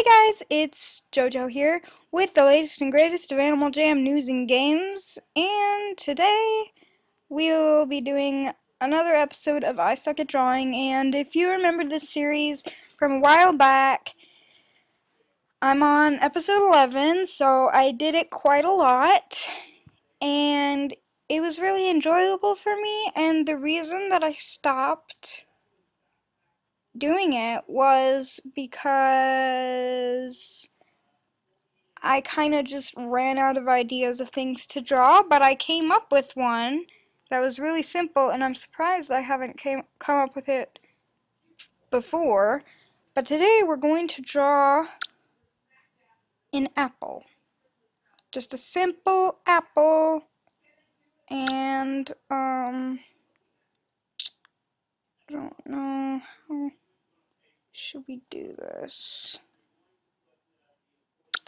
Hey guys, it's JoJo here with the latest and greatest of Animal Jam news and games, and today we'll be doing another episode of I Suck at Drawing, and if you remember this series from a while back, I'm on episode 11, so I did it quite a lot, and it was really enjoyable for me, and the reason that I stopped doing it was because I kind of just ran out of ideas of things to draw, but I came up with one that was really simple, and I'm surprised I haven't came come up with it before. But today we're going to draw an apple. Just a simple apple and um I don't know should we do this?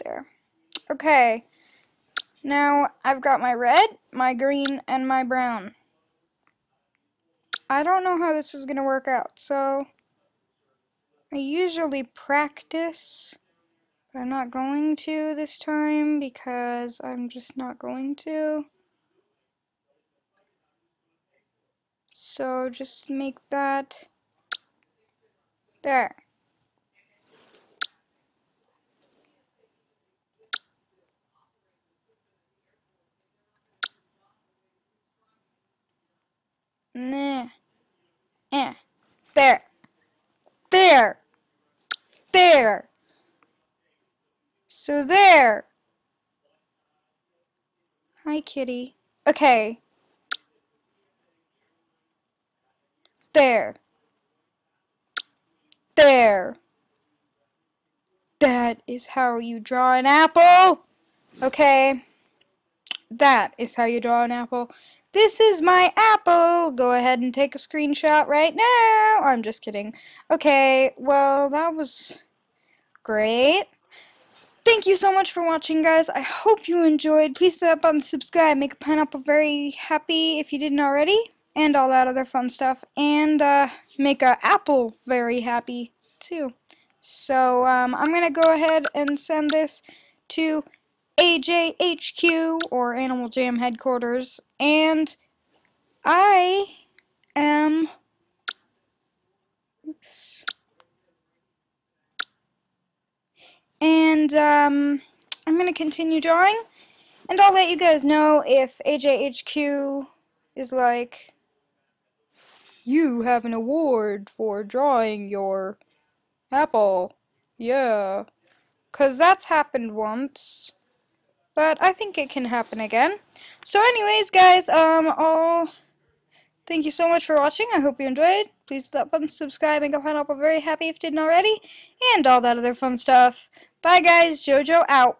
There. Okay. Now I've got my red my green and my brown. I don't know how this is gonna work out so I usually practice but I'm not going to this time because I'm just not going to. So just make that there. Nah. Eh. There. There. There. So there. Hi, kitty. Okay. There. There. That is how you draw an apple. Okay. That is how you draw an apple. This is my apple. Go ahead and take a screenshot right now. I'm just kidding. Okay, well, that was great. Thank you so much for watching, guys. I hope you enjoyed. Please hit that button, subscribe, make a pineapple very happy if you didn't already and all that other fun stuff, and uh, make a Apple very happy too. So um, I'm gonna go ahead and send this to AJHQ or Animal Jam headquarters, and I am. And um, I'm gonna continue drawing, and I'll let you guys know if AJHQ is like you have an award for drawing your apple. Yeah. Because that's happened once. But I think it can happen again. So anyways, guys, um, I'll... Thank you so much for watching. I hope you enjoyed. Please hit that button, subscribe, and go find out very happy if you didn't already. And all that other fun stuff. Bye, guys. JoJo out.